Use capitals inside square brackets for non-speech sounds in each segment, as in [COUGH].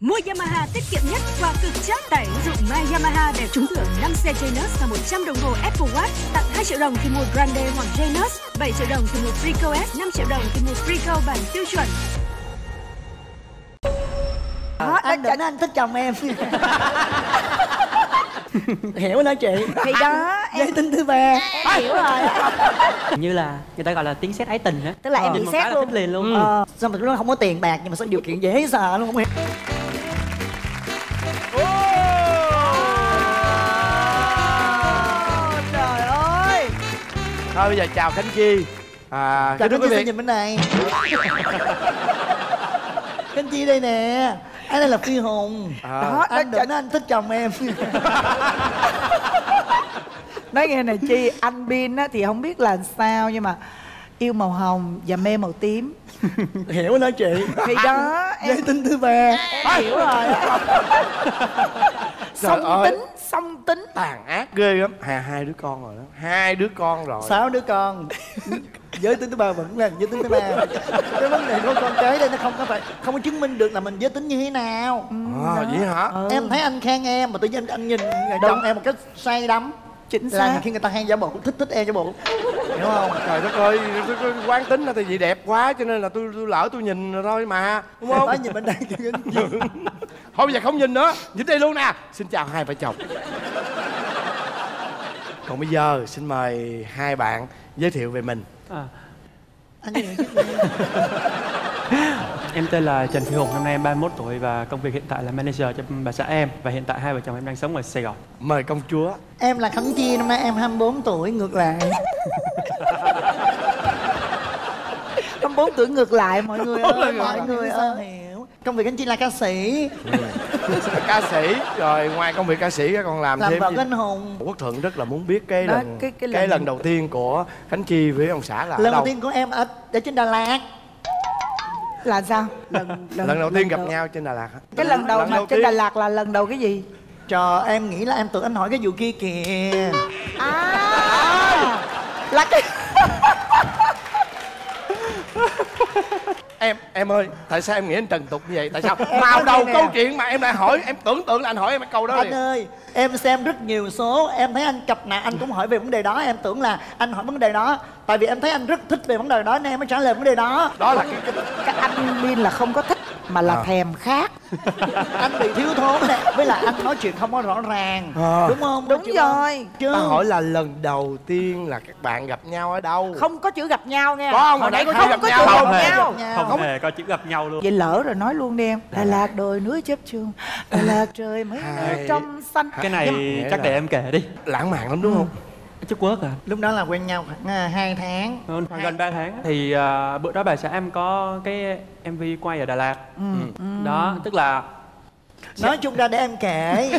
Mua Yamaha tiết kiệm nhất và cực chát tải ứng dụng My Yamaha để trúng thưởng 5 xe Janus và 100 đồng hồ Apple Watch. Tặng 2 triệu đồng khi mua Grande hoặc Janus, 7 triệu đồng khi mua Freeco S, 5 triệu đồng khi mua Freeco bản tiêu chuẩn. Đó, anh định anh thích chồng em. [LAUGHS] Hiểu đó chị thì đó giới em tính thứ ba. Hiểu rồi. như là người ta gọi là tiếng sét ái tình á. Tức là em Nhìn bị xét luôn thích liền luôn. Ờ. Sao mà nó không có tiền bạc nhưng mà sao điều kiện dễ sợ luôn không hiểu thôi bây giờ chào khánh chi. À chào quý chị xin vị nhìn bên này? [LAUGHS] Khánh Chi đây nè. Anh đây là Phi Hùng. À. Đó, Anh định anh thích chồng em. [LAUGHS] Nói nghe này chi anh bin á thì không biết là sao nhưng mà yêu màu hồng và mê màu tím. [LAUGHS] Hiểu đó chị. Thì đó em Giới tính thứ ba. Hiểu rồi song ơi. tính song tính. Tàn ác. Ghê lắm. Hai hai đứa con rồi đó. Hai đứa con rồi. Sáu đứa con. Giới tính thứ ba vẫn là giới tính thứ ba. Cái vấn đề của con cái đây nó không có phải Không có chứng minh được là mình giới tính như thế nào. À, vậy hả? Em thấy anh khen em mà tự nhiên anh nhìn chồng em một cách say đắm chính là xác. khi người ta hay giả bộ thích thích em giả bộ hiểu không? Trời đất ơi tôi, tôi quán tính là tại vì đẹp quá cho nên là tôi, tôi lỡ tôi nhìn rồi thôi mà đúng không? Nói nhìn bên đây [LAUGHS] thôi bây giờ không nhìn nữa nhìn đây luôn nè. Xin chào hai vợ chồng. Còn bây giờ xin mời hai bạn giới thiệu về mình. À, anh gì [LAUGHS] em tên là Trần Phi Hùng năm nay em 31 tuổi và công việc hiện tại là manager cho bà xã em. Và hiện tại hai vợ chồng em đang sống ở Sài Gòn. Mời công chúa. Em là khánh chi năm nay em 24 tuổi ngược lại. [LAUGHS] 24 tuổi ngược lại mọi người ơi mọi người ơi. Hiểu công việc anh chi là ca sĩ. Ca sĩ. Rồi ngoài công việc ca sĩ còn làm, làm thêm vợ anh hùng. Quốc thuận rất là muốn biết cái Đó, lần cái- cái cái, lần- lần đầu tiên của khánh chi với ông xã là ở lần đầu tiên của em ở ở trên đà lạt là sao? Lần lần đầu tiên gặp nhau trên đà lạt hả? Cái lần đầu mà trên tiên. Đà Lạt là lần đầu cái gì? Trời em nghĩ là em tưởng anh hỏi cái vụ kia kìa. À! Là cái [LAUGHS] em em ơi tại sao em nghĩ anh trần tục như vậy? Tại sao? [LAUGHS] Vào đầu nè. câu chuyện mà em lại hỏi em tưởng tượng là anh hỏi em cái câu đó Anh liền. ơi em xem rất nhiều số Em thấy anh cập nạp anh cũng hỏi về vấn đề đó. Em tưởng là anh hỏi vấn đề đó Tại vì em thấy anh rất thích về vấn đề đó Nên em mới trả lời vấn đề đó. Đó là cái, cái cái anh bin là không có thích mà là À. thèm khác [LAUGHS] Anh bị thiếu thốn nè. Với lại anh nói chuyện không có rõ ràng. À. Đúng không? đúng Chứ rồi. Chứ ta hỏi là lần đầu tiên là các bạn gặp nhau ở đâu? Không có chữ gặp nhau nha. Có không? hồi nãy có gặp chữ nhau. gặp Không hề nhau. nhau. không hề có chữ gặp nhau luôn. Vậy lỡ rồi nói luôn đi em. Đà Lạt đồi núi chớp chuông. Đà Lạt trời mấy trong xanh. Cái này nghĩa chắc để em kể đi. Lãng mạn lắm đúng không Chúc quốc à Lúc đó là quen nhau khoảng à, 2 tháng. Hơn khoảng gần 3 tháng thì à, bữa đó bà xã em có cái MV quay ở Đà Lạt. Ừ. đó tức là Nói chung ra để em kể. [LAUGHS]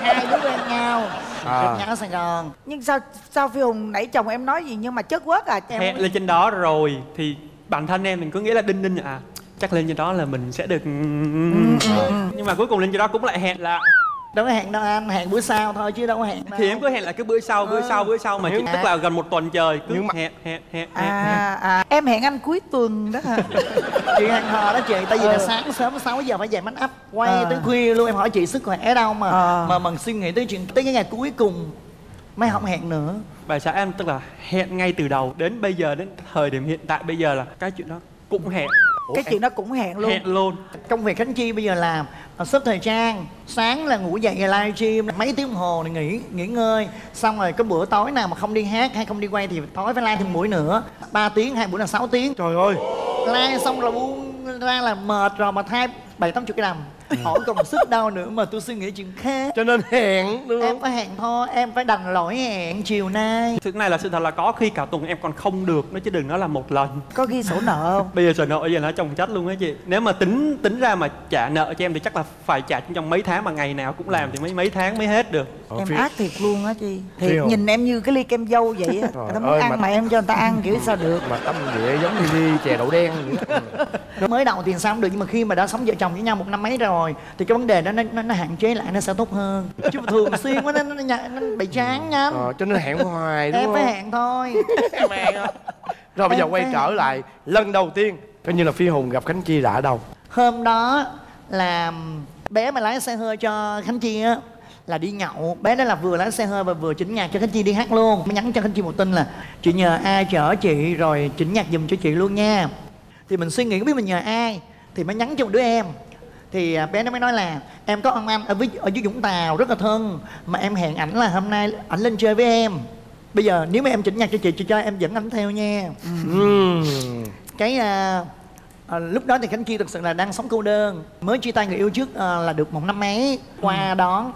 Hai đứa quen nhau. À. Nhau ở Sài Gòn. Nhưng sao sao phi hùng nãy chồng em nói gì nhưng mà chất quất à? Em hẹn lên trên đó rồi thì bản thân em mình cứ nghĩ là đinh đinh à. Chắc lên trên đó là mình sẽ được nhưng mà cuối cùng lên trên đó cũng lại hẹn là Đâu có hẹn đâu anh Hẹn bữa sau thôi chứ đâu có hẹn đâu thì em cứ hẹn là cứ bữa sau bữa sau bữa sau mà chứ tức là gần một tuần trời cứ Nhưng mà- hẹn hẹn hẹn hẹn hẹn. à, à em hẹn anh cuối tuần đó hả [LAUGHS] Chị hẹn hò đó chị Tại vì là Ừ. sáng sớm 6 giờ phải dậy make up Quay À. tới khuya luôn Em hỏi chị sức khỏe ở đâu mà À. Mà mình suy nghĩ tới chuyện Tới cái ngày cuối cùng Mới không hẹn nữa bà xã em tức là hẹn ngay từ đầu đến bây giờ đến thời điểm hiện tại bây giờ là cái chuyện đó cũng hẹn cái chuyện đó cũng hẹn luôn. hẹn luôn. Công việc Khánh Chi bây giờ làm Sắp thời trang Sáng là ngủ dậy live stream Mấy tiếng đồng hồ thì nghỉ nghỉ ngơi. Xong rồi cái bữa tối nào mà không đi hát hay không đi quay Thì tối phải live thêm buổi nữa. 3 tiếng hai buổi là 6 tiếng. Trời ơi. Live xong rồi buông ra là mệt rồi Mà thay bảy tám chục cái đầm Hỏi còn sức đâu nữa mà tôi suy nghĩ chuyện khác. Cho nên hẹn đúng Em không? phải hẹn thôi Em phải đành lỗi hẹn chiều nay. Thứ này là sự thật là có khi cả tuần em còn không được nữa chứ đừng nói là một lần. Có ghi sổ nợ không? Bây giờ sổ nợ giờ nó chồng chất luôn á chị. Nếu mà tính tính ra mà trả nợ cho em thì chắc là phải trả trong mấy tháng mà ngày nào cũng làm thì mấy mấy tháng mới hết được. Ở em phía- ác thiệt luôn á chị. Thiệt nhìn em như cái ly kem dâu vậy á. Người ta muốn ơi, ăn mà- mà em cho người ta ăn kiểu sao được. mà tâm địa giống như đi chè đậu đen vậy. [LAUGHS] mới đầu thì sao không được nhưng mà khi mà đã sống vợ chồng với nhau một năm mấy rồi thì cái vấn đề đó nó, nó, nó hạn chế lại nó sẽ tốt hơn. Chứ mà thường xuyên quá nó, nó, nó, nó bị chán nhanh ờ, cho nên hẹn hoài đúng em không? phải hẹn thôi. Em hẹn hả? rồi bây giờ quay trở hẹn. lại lần đầu tiên coi như là phi hùng gặp khánh chi ở đâu? Hôm đó là bé mà lái xe hơi cho khánh chi á là đi nhậu. Bé đó là vừa lái xe hơi và vừa chỉnh nhạc cho khánh chi đi hát luôn. Mới nhắn cho khánh chi một tin là chị nhờ ai chở chị rồi chỉnh nhạc giùm cho chị luôn nha thì mình suy nghĩ không biết mình nhờ ai thì mới nhắn cho một đứa em. Thì à, bé nó mới nói là em có ông anh ở với ở dưới Vũng Tàu rất là thân mà em hẹn ảnh là hôm nay ảnh lên chơi với em. Bây giờ nếu mà em chỉnh nhạc cho chị chị cho em dẫn ảnh theo nha. Ừm. cái à, à, lúc đó thì khánh chi thực sự là đang sống cô đơn mới chia tay người yêu trước à, là được một năm mấy qua đón.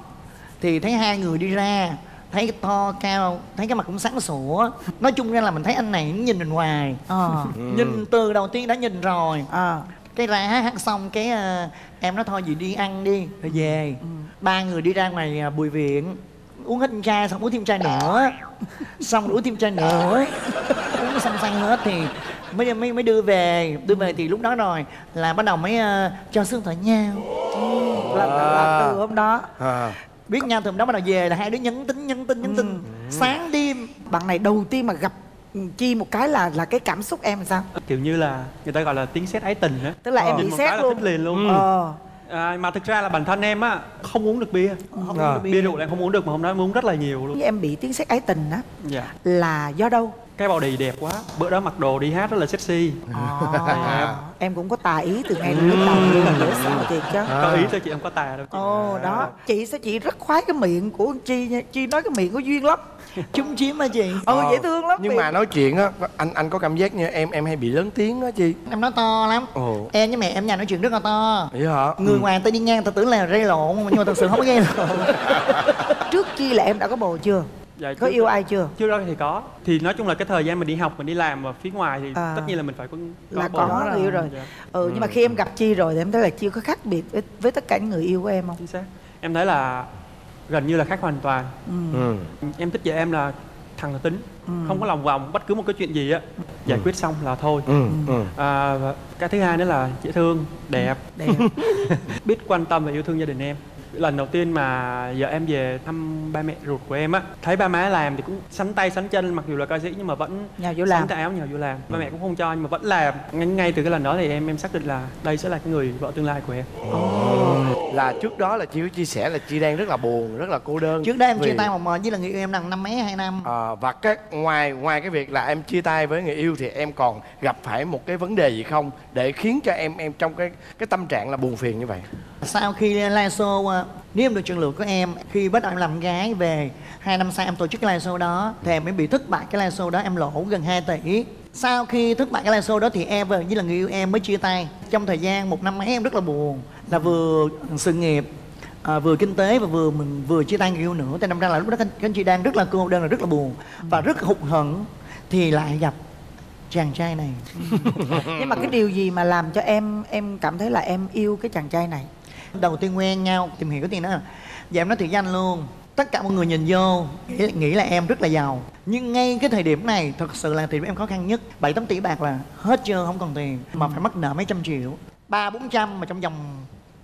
Thì thấy hai người đi ra thấy cái to cao thấy cái mặt cũng sáng sủa. Nói chung ra là mình thấy anh này nhìn mình hoài. Ờ. [LAUGHS] Nhìn từ đầu tiên đã nhìn rồi. Ờ. Cái ra hát xong cái à, em nói thôi gì đi ăn đi rồi về. Ba người đi ra ngoài à, bùi viện uống hết chai xong uống thêm chai nữa. Xong uống thêm chai nữa. Uống xong xăng hết thì mới mới mới đưa về. Đưa về thì lúc đó rồi là bắt đầu mới à, cho xương thở nhau. Là, là, là từ hôm đó. À. biết nhau từ hôm đó bắt đầu về là hai đứa nhắn tin nhắn tin nhắn tin. Sáng đêm. Bạn này đầu tiên mà gặp chi một cái là là cái cảm xúc em làm sao? Kiểu như là người ta gọi là tiếng sét ái tình á. Tức là em Nhìn bị xét luôn. thích liền luôn. Ờ à, mà thực ra là bản thân em á không uống được bia. Không À. có bia. rượu là em không uống được mà hôm đó em uống rất là nhiều luôn. Em bị tiếng sét ái tình á. Dạ. Là do đâu cái body đẹp quá. Bữa đó mặc đồ đi hát rất là sexy. À, em cũng có tà ý từ ngay lúc đầu mà dễ sợ thiệt chứ. Có ý thôi chị em có tà đâu chị. Ồ đó. Chị sao chị rất khoái cái miệng của chi nha. Chi nói cái miệng có duyên lắm. Chung chiếm mà chị? Ừ Ờ. dễ thương lắm nhưng miệng. mà nói chuyện á anh anh có cảm giác như em em hay bị lớn tiếng á chi em nói to lắm. Ồ. Em với mẹ em nhà nói chuyện rất là to. Vậy hả? Người Ừ. ngoài ta đi ngang ta tưởng là rây lộn nhưng mà thật sự không có gây lộn [LAUGHS] trước chi là em đã có bồ chưa dạ, có yêu ai chưa? trước đó thì có. Thì nói chung là cái thời gian mình đi học mình đi làm ở phía ngoài thì À. tất nhiên là mình phải có, là có người yêu rồi. Dạ, ừ nhưng mà khi em gặp chi rồi thì em thấy là chi có khác biệt với, với tất cả những người yêu của em không? Chính xác. Em thấy là gần như là khác hoàn toàn. Ừ. em thích vợ em là thẳng là tính. Không có lòng vòng bất cứ một cái chuyện gì á. Giải quyết xong là thôi. Ừ. Ừ. à, và cái thứ hai nữa là dễ thương đẹp. Đẹp. [LAUGHS] Biết quan tâm và yêu thương gia đình em lần đầu tiên mà vợ em về thăm ba mẹ ruột của em á. Thấy ba má làm thì cũng sắn tay sắn chân mặc dù là ca sĩ nhưng mà vẫn nhào vô làm. áo nhào vô làm. Ba mẹ cũng không cho nhưng mà vẫn làm. Ngay, ngay từ cái lần đó thì em em xác định là đây sẽ là cái người vợ tương lai của em. Là trước đó là chị có chia sẻ là chị đang rất là buồn rất là cô đơn trước đó em chia Vì- tay một mờ với là người yêu em đằng năm mấy hai năm. À, và cái ngoài ngoài cái việc là em chia tay với người yêu thì em còn gặp phải một cái vấn đề gì không để khiến cho em em trong cái cái tâm trạng là buồn phiền như vậy sau khi live show ờ, nếu em được chọn lựa của em khi bắt đầu em làm gái về hai năm sau em tổ chức cái live show đó thì em mới bị thất bại cái live show đó em lỗ gần 2 tỷ. Sau khi thất bại cái live show đó thì em với là người yêu em mới chia tay. Trong thời gian một năm mấy em rất là buồn là vừa sự nghiệp à, vừa kinh tế và vừa mình vừa chia tay người yêu nữa. Cho năm ra là lúc đó các anh chị đang rất là cô đơn là rất là buồn và rất hụt hẫng thì lại gặp chàng trai này. [LAUGHS] Nhưng mà cái điều gì mà làm cho em em cảm thấy là em yêu cái chàng trai này? Đầu tiên quen nhau tìm hiểu cái tiền đó. Là dạ em nói thiệt với anh luôn. Tất cả mọi người nhìn vô nghĩ, nghĩ là em rất là giàu. Nhưng ngay cái thời điểm này thật sự là thời điểm em khó khăn nhất. Bảy tám tỷ bạc là hết trơn không còn tiền. Mà phải mắc nợ mấy trăm triệu. Ba bốn trăm mà trong vòng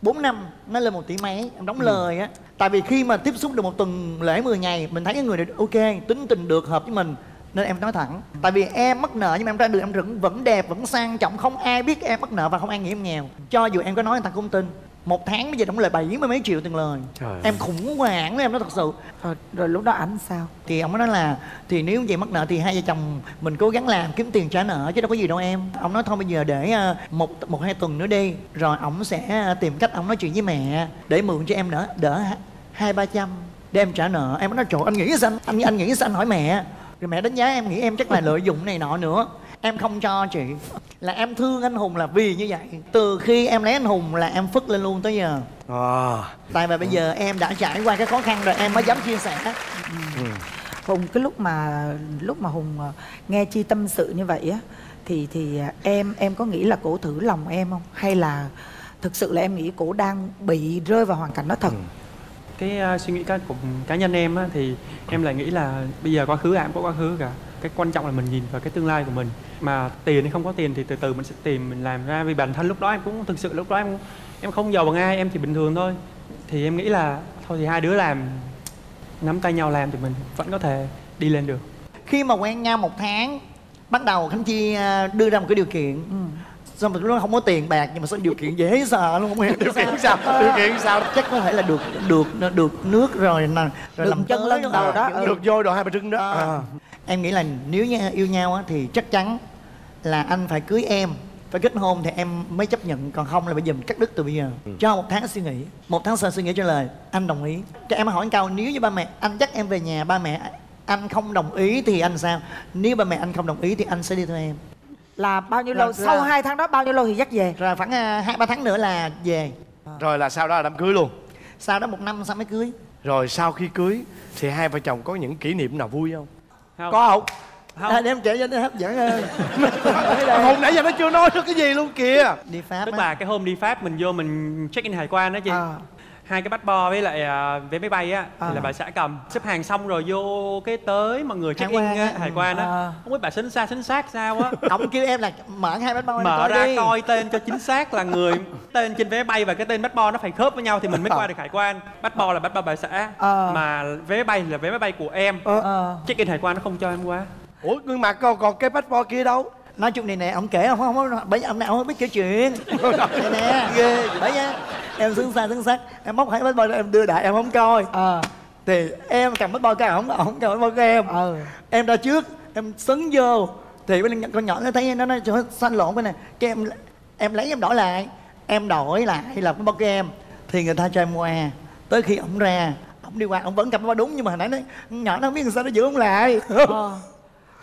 4 năm nó lên một tỷ mấy. Em đóng lời á. Tại vì khi mà tiếp xúc được một tuần lễ 10 ngày mình thấy cái người này ok tính tình được hợp với mình nên em nói thẳng. Tại vì em mắc nợ nhưng mà em ra được em vẫn vẫn đẹp vẫn sang trọng không ai biết em mắc nợ và không ai nghĩ em nghèo. Cho dù em có nói người ta cũng tin một tháng bây giờ đóng lời bảy mươi mấy triệu tiền lời. Trời em khủng hoảng em nói thật sự. Rồi, rồi lúc đó ảnh sao? Thì ông nói là thì nếu vậy mắc nợ thì hai vợ chồng mình cố gắng làm kiếm tiền trả nợ chứ đâu có gì đâu em. Ông nói thôi bây giờ để ờ, một một hai tuần nữa đi rồi ông sẽ tìm cách ông nói chuyện với mẹ để mượn cho em đỡ đỡ ha- hai ba trăm để em trả nợ. Em nói trời anh nghĩ sao anh anh nghĩ sao anh hỏi mẹ? Rồi mẹ đánh giá em nghĩ em chắc là lợi dụng này nọ nữa. Em không cho chị là em thương anh hùng là vì như vậy. Từ khi em lấy anh hùng là em phất lên luôn tới giờ. À, tại vì bây giờ em đã trải qua cái khó khăn rồi em mới dám chia sẻ. Hùng cái lúc mà lúc mà hùng ờ, nghe chi tâm sự như vậy á thì thì ờ, em em có nghĩ là cổ thử lòng em không? Hay là thực sự là em nghĩ cổ đang bị rơi vào hoàn cảnh đó thật? Cái uh, suy nghĩ cá của cá nhân em á, thì em lại nghĩ là bây giờ quá khứ ai cũng có quá khứ cả cái quan trọng là mình nhìn vào cái tương lai của mình. Mà tiền hay không có tiền thì từ từ mình sẽ tìm mình làm ra. Vì bản thân lúc đó em cũng thực sự lúc đó em em không giàu bằng ai em chỉ bình thường thôi. Thì em nghĩ là thôi thì hai đứa làm nắm tay nhau làm thì mình vẫn có thể đi lên được. Khi mà quen nhau một tháng bắt đầu khánh chi à, đưa ra một cái điều kiện. Sao mà nó không có tiền bạc nhưng mà sao điều kiện dễ sợ luôn không hiểu điều kiện sao. điều kiện sao? Chắc có thể là được được được nước rồi nè rồi Được làm chân lên đầu đó, ừ. được vô đồ hai bà trưng đó. À. em nghĩ là nếu như yêu nhau á, thì chắc chắn là anh phải cưới em phải kết hôn thì em mới chấp nhận còn không là bây giờ mình cắt đứt từ bây giờ. Cho một tháng suy nghĩ một tháng sau suy nghĩ trả lời anh đồng ý. Cho em hỏi một câu nếu như ba mẹ anh dắt em về nhà ba mẹ anh không đồng ý thì anh sao? Nếu ba mẹ anh không đồng ý thì anh sẽ đi theo em. Là bao nhiêu Là- lâu là- sau hai tháng đó bao nhiêu lâu thì dắt về? Rồi khoảng à, hai ba tháng nữa là về. Rồi là sau đó là đám cưới luôn? Sau đó một năm sau mới cưới. Rồi sau khi cưới thì hai vợ chồng có những kỷ niệm nào vui không Không. có không? Không. À, để em kể cho nó hấp dẫn hơn. [LAUGHS] Hồi nãy giờ nó chưa nói được cái gì luôn kìa. Đi pháp tức á. là cái hôm đi pháp mình vô mình check in hải quan đó chị. À, hai cái passport với lại à, vé máy bay á À. thì là bà xã cầm xếp hàng xong rồi vô cái tới mọi người check in á, hải quan á À. không biết bà xính xa xính xác sao á [LAUGHS] ông kêu em là mở hai bao em mở coi ra đi. coi tên cho chính xác là người tên trên vé bay và cái tên passport nó phải khớp với nhau thì mình mới qua được hải quan passport là passport bà xã Ờ. mà vé máy bay là vé máy bay của em ờ. check in hải quan nó không cho em qua ủa nhưng mà còn còn cái passport kia đâu nói chung này nè ông kể ông không không bởi ông này ông không biết kể chuyện. [LAUGHS] Này nè ghê bởi vì em xứng xa xứng sắc em móc hai bánh bao em đưa đại em không coi. Ờ. Thì em cầm bánh bao cái ổng ổng cầm bánh bao của em. Ờ em ra trước em sấn vô. Thì bên con nhỏ nó thấy nó nói xanh lộn cái này. Cái em em lấy em đổi lại. Em đổi lại là bánh bao của em. Thì người ta cho em qua. Tới khi ổng ra ổng đi qua ổng vẫn cầm bánh bao đúng nhưng mà hồi nãy nó nhỏ nó không biết làm sao nó giữ ổng lại. Ờ [LAUGHS]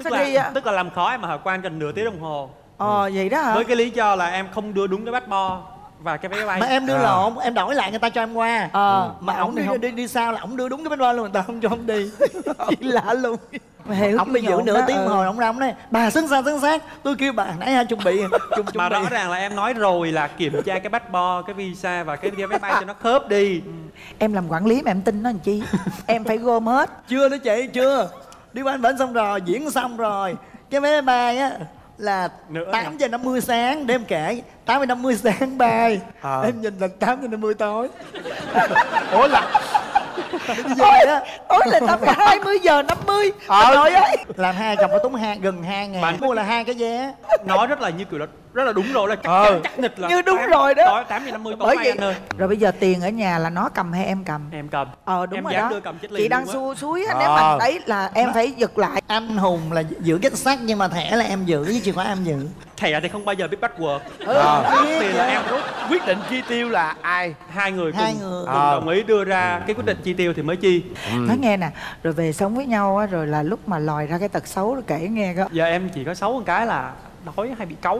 tức Sao là, ạ? tức là làm khó em ở hải quan gần nửa tiếng đồng hồ. Ờ vậy đó hả? Với cái lý do là em không đưa đúng cái passport và cái vé máy bay. Mà em đưa À. lộn em đổi lại người ta cho em qua. Ờ. Mà ổng đi, không- đi đi sau là ổng đưa đúng cái bánh bao luôn người ta không cho ổng đi. [LAUGHS] Lạ luôn. Mà hiểu ổng bị giữ nửa đó, tiếng ừ. hồi ổng ra ổng nói bà xứng xa xứng xác. Tôi kêu bà nãy ha chuẩn bị [LAUGHS] chuẩn, chuẩn mà bị. rõ ràng là em nói rồi là kiểm tra cái passport cái visa và cái vé máy bay cho nó khớp đi. Em làm quản lý mà em tin nó làm chi? Em phải gom hết. Chưa nữa chị chưa đi qua bển xong rồi diễn xong rồi. Cái vé bay á là 8 giờ 50 sáng để em kể. 8 giờ 50 sáng bay. À. em nhìn là 8 giờ 50 tối. [LAUGHS] Ủa là á? Tối là tầm 20 giờ 50 Ờ. trời ơi. Làm hai chồng phải tốn hai gần hai ngàn. Bạn- mua là hai cái vé. nói rất là như kiểu là rất là đúng rồi là chắc Ờ. chắn chắc nịch là Như đúng tám- rồi đó. tối tám giờ năm mươi bởi vì anh ơi. rồi bây giờ tiền ở nhà là nó cầm hay em cầm? Em cầm. Ờ đúng em rồi dám đó. đưa cầm chết liền chị đang xua suối á Ờ. nếu mà đấy là em phải giật lại. anh hùng là giữ cái xác nhưng mà thẻ là em giữ với chìa khóa em giữ. Thẻ thì không bao giờ biết password. À, tiền là em rút quyết định chi tiêu là ai? Hai người Hai cùng, người. cùng À. đồng ý đưa ra cái quyết định chi tiêu thì mới chi. Nói nghe nè rồi về sống với nhau á rồi là lúc mà lòi ra cái tật xấu rồi kể nghe coi. Giờ em chỉ có xấu một cái là đói hay bị cáu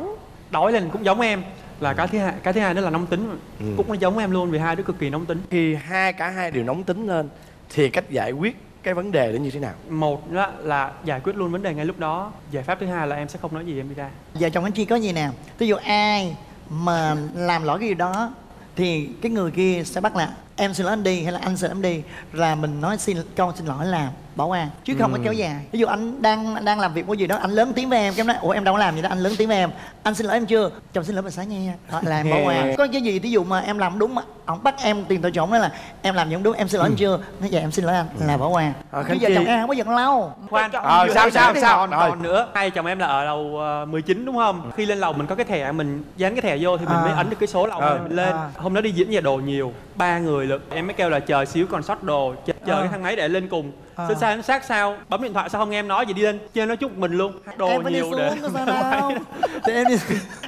đói lên cũng giống em. Là cái thứ hai cái thứ hai đó là nóng tính. Cũng nó giống em luôn vì hai đứa cực kỳ nóng tính. Khi hai cả hai đều nóng tính lên thì cách giải quyết cái vấn đề đó như thế nào? Một đó là giải quyết luôn vấn đề ngay lúc đó. Giải pháp thứ hai là em sẽ không nói gì em đi ra. Vợ chồng anh chi có gì nào ví dụ ai mà làm lỗi cái gì đó thì cái người kia sẽ bắt là em xin lỗi anh đi hay là anh xin lỗi em đi là mình nói xin con xin lỗi làm bỏ qua chứ không có kéo dài. Ví dụ anh đang đang làm việc cái gì đó anh lớn tiếng với em cái em nói ủa em đâu có làm gì đó anh lớn tiếng với em. Anh xin lỗi em chưa? Chồng xin lỗi bà xã nha. Đó là em bỏ qua. Có cái gì ví dụ mà em làm đúng mà ông bắt em tiền tội trộm đó là em làm gì không đúng em xin lỗi anh chưa? Nói dạ em xin lỗi anh. Là bỏ qua. Ờ, vợ Chi. chồng em không có giận lâu. Khoan. Ờ, sao, sao, sao? còn, Rồi. còn nữa hai chồng em là ở lầu ờ, 19 đúng không? Khi lên lầu mình có cái thẻ mình dán cái thẻ vô thì mình À. mới ấn được cái số lầu Ờ. mình lên. À. hôm đó đi diễn về đồ nhiều ba người lận. Em mới kêu là chờ xíu còn sót đồ chờ, chờ À. cái thang máy để lên cùng À. à. xa sát sao? Bấm điện thoại sao không nghe em nói gì? Đi lên chơi nói chút mình luôn. Đồ em đi nhiều xuống để sao đâu thì em đi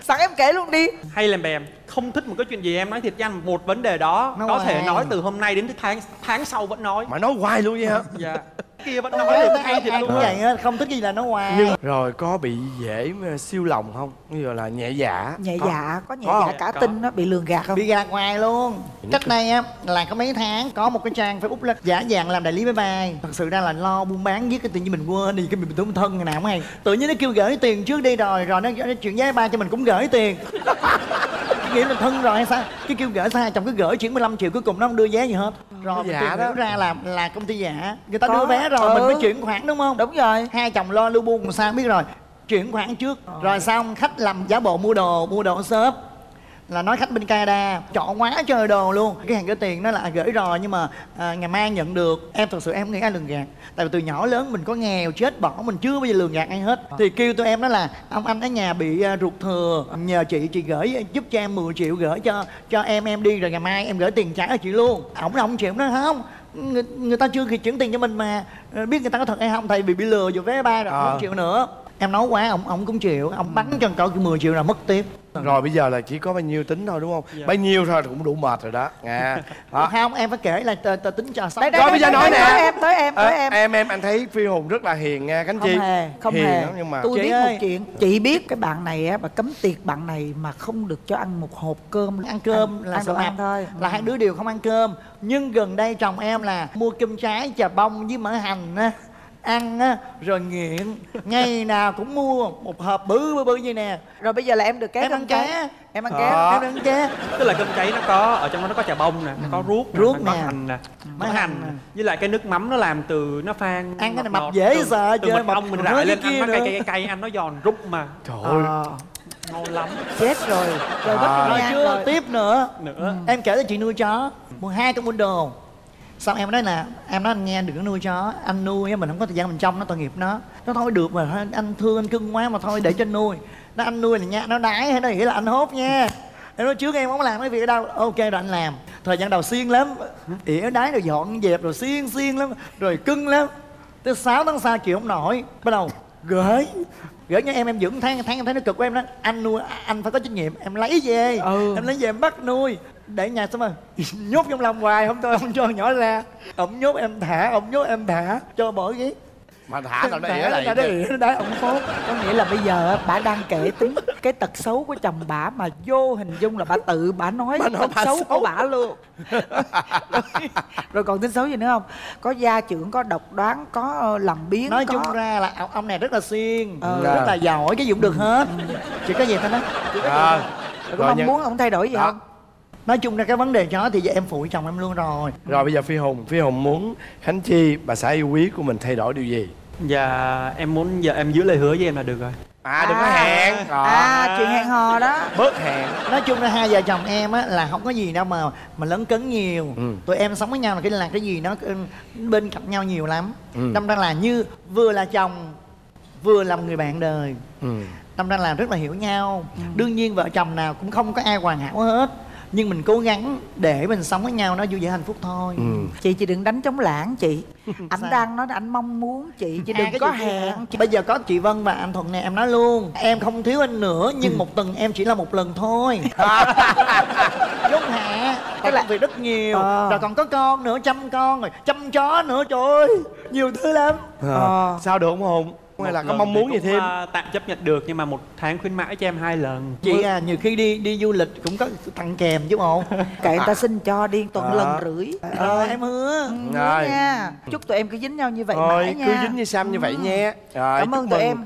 sẵn em kể luôn đi. Hay làm bèm không thích một cái chuyện gì em nói thiệt với anh một vấn đề đó Nói có thể hoài. nói từ hôm nay đến tháng tháng sau vẫn nói. Mà nói hoài luôn vậy hả dạ kia vẫn nói nói được ai, ai luôn vậy á không thích gì là nó hoài nhưng rồi có bị dễ siêu lòng không? Như là nhẹ dạ. Nhẹ Có. dạ có nhẹ Có dạ cả tin nó bị lường gạt không? Bị gạt ngoài luôn. Cách đây á là có mấy tháng có một cái trang facebook là giả dạng làm đại lý máy bay. Thật sự ra là lo buôn bán viết cái tự nhiên mình quên đi cái mình tủi thân ngày nào cũng hay. Tự nhiên nó kêu gửi tiền trước đi rồi rồi nó, nó chuyện giá ba cho mình cũng gửi tiền [LAUGHS] nghĩ là thân rồi hay sao? Cái kêu gửi sai chồng cứ gửi chuyển 15 triệu cuối cùng nó không đưa vé gì hết. Rồi Giả mình tìm đó. ra là là công ty giả. Người ta Có, đưa vé rồi mình ừ. mới chuyển khoản đúng không? Đúng rồi. Hai chồng lo lưu làm sao biết rồi. Chuyển khoản trước. Rồi xong khách làm giả bộ mua đồ mua đồ shop là nói khách bên Canada chọn quá trời đồ luôn. Cái hàng gửi tiền nó là gửi rồi nhưng mà à, ngày mai nhận được em thật sự em không nghĩ ai lường gạt. Tại vì từ nhỏ lớn mình có nghèo chết bỏ mình chưa bao giờ lường gạt ai hết. Thì kêu tụi em đó là ông anh ở nhà bị à, ruột thừa nhờ chị chị gửi giúp cho em 10 triệu gửi cho cho em em đi rồi ngày mai em gửi tiền trả cho chị luôn. Ổng là ông chịu nó không người, người ta chưa kịp chuyển tiền cho mình mà Ờ, biết người ta có thật hay không thầy vì bị lừa vô vé ba rồi Ờ. không chịu nữa. Em nói quá ông ông cũng chịu ông bắn cho cậu 10 triệu là mất tiếp rồi bây giờ là chỉ có bao nhiêu tính thôi đúng không? Dạ. bao nhiêu thôi cũng đủ mệt rồi đó. Nha đó. không em phải kể là tờ, tờ tính cho xong đây đây Rồi bây giờ nói nè. tới em tới em tới Ờ, em. em em anh thấy phi hùng rất là hiền nha khánh không chi. hề không hiền hề. lắm, nhưng mà tôi Chị biết một chuyện chị biết cái bạn này á bà cấm tiệc bạn này mà không được cho ăn một hộp cơm ăn cơm là sợ ăn thôi. Là hai đứa đều không ăn cơm. Nhưng gần đây chồng em là mua cơm trái chà bông với mỡ hành á ăn á rồi nghiện. Ngày nào cũng mua một hộp bự bự bự như nè. Rồi bây giờ là em được ké Em ăn ké. em ăn ké. Em ăn ké. Tức là cơm cháy nó có ở trong đó nó có chà bông nè nó có ruốc nè, Ruốc nó có nè. hành nè Mỡ có hành nè. nè. với lại cái nước mắm nó làm từ nó phan Ăn cái này mập dễ sợ, từ mật mập ong mình rải cái lên kia ăn nó cay cay cay ăn nó giòn rút mà. Trời ơi. Ờ, ngon lắm. Chết rồi. Rồi À. rồi ngờ chưa? Rồi tiếp nữa. Nữa. Em kể cho chị nuôi chó. Mua hai cái mua đồ xong em nói nè em nói anh nghe đừng có nuôi chó. Anh nuôi á, mình không có thời gian mình trông nó tội nghiệp nó. Nó thôi được mà anh thương anh cưng quá mà thôi để cho nuôi. Nó anh nuôi là nha nó đái hay nó nghĩ là anh hốt nha. Em nói trước em không làm cái việc ở đâu. Ok rồi anh làm. Thời gian đầu xiên lắm. Ỉa đái rồi dọn dẹp rồi xiên xiên lắm rồi cưng lắm. Tới 6 tháng sau chịu không nổi. Bắt đầu gửi. Gửi cho em em dưỡng tháng tháng em thấy nó cực của em đó anh nuôi anh phải có trách nhiệm em lấy về. Ừ. em lấy về em bắt nuôi để nhà xong [LAUGHS] rồi nhốt trong lòng hoài không thôi không cho nhỏ ra. Ổng nhốt em thả ổng nhốt em thả cho bỏ ghét mà thả tao thả lại nó nó đá ổng phốt có nghĩa là bây giờ bà đang kể tính cái tật xấu của chồng bà mà vô hình dung là bà tự bà nói, Bà nói tật bà xấu xấu. của bà luôn. Rồi, [LAUGHS] rồi còn tính xấu gì nữa không? Có gia trưởng có độc đoán có ờ, làm biến nói có... chung ra là ông, ông này rất là siêng Ừ. rất là giỏi cái dụng được hết. Chỉ có gì thôi đó. À, rồi có rồi mong nha. muốn ông thay đổi gì Đó. không nói chung ra cái vấn đề chó thì giờ em phụ chồng em luôn rồi. Rồi bây giờ phi hùng phi hùng muốn khánh chi bà xã yêu quý của mình thay đổi điều gì? Và em muốn giờ em giữ lời hứa với em là được rồi. À đừng có hẹn. Đó. à chuyện hẹn hò đó. Bớt hẹn. Nói chung là hai vợ chồng em á là không có gì đâu mà mà lấn cấn nhiều. Ừ. tụi em sống với nhau là cái là cái gì nó bên cạnh nhau nhiều lắm. Ừ. đâm ra là như vừa là chồng vừa là một người bạn đời. Ừ. đâm ra là rất là hiểu nhau. Ừ. đương nhiên vợ chồng nào cũng không có ai hoàn hảo hết nhưng mình cố gắng để mình sống với nhau nó vui vẻ hạnh phúc thôi. Ừ. chị chị đừng đánh trống lãng chị. [LAUGHS] Anh đang nói anh mong muốn chị. Chị À, đừng cái có hẹn. hả? bây giờ có chị Vân và anh Thuận nè em nói luôn. Em không thiếu anh nữa Ừ. nhưng một tuần em chỉ là một lần thôi. Hạ Tức tức là- việc rất nhiều. Ờ. rồi còn có con nữa chăm con rồi. Chăm chó nữa trời ơi. Nhiều thứ lắm. Ờ. sao được không hùng hay là có mong muốn gì thêm. à, tạm chấp nhận được nhưng mà một tháng khuyến mãi cho em hai lần. Chị à nhiều khi đi đi du lịch cũng có tặng kèm chứ bộ. [LAUGHS] Kệ người ta xin cho đi tuần Ờ. lần rưỡi. Ờ. Em hứa Ừ, Rồi. nha. Chúc tụi em cứ dính nhau như vậy thôi mãi nha. cứ dính như sam như vậy nha rồi cảm ơn tụi mừng. em